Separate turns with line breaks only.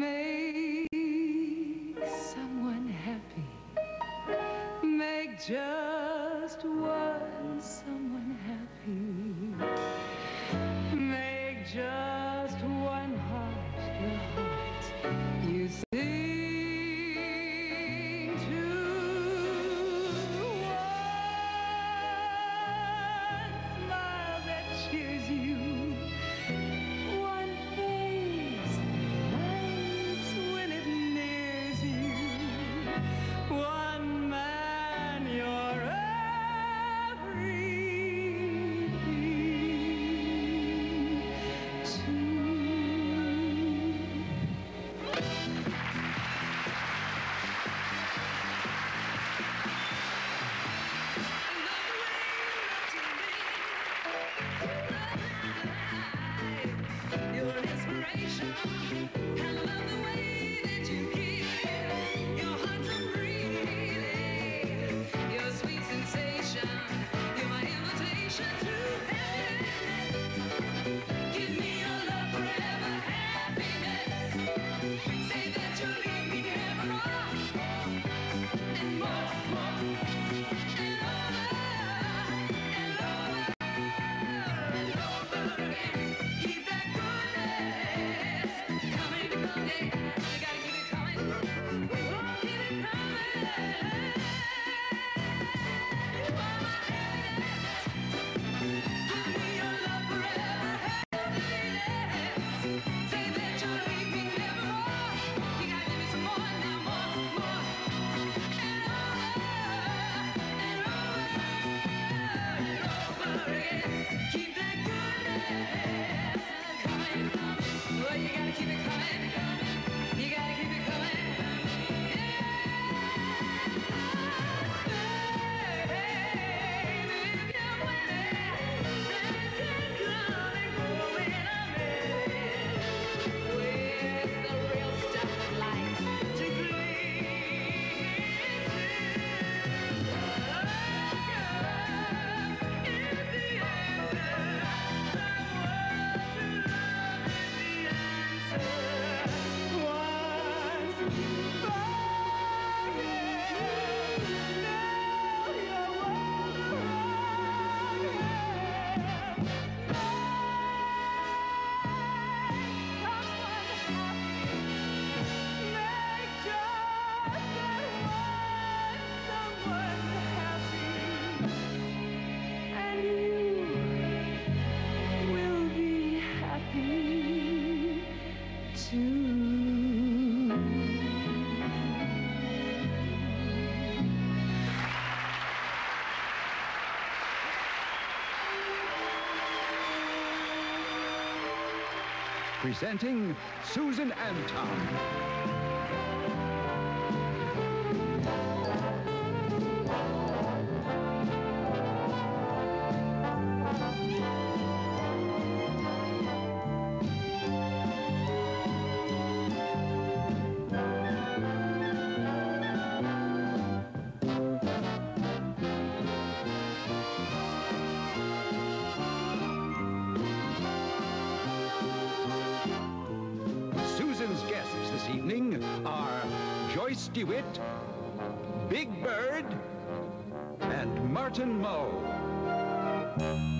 make someone happy. Make just
presenting Susan Anton. Stewart, Big Bird, and Martin Moe.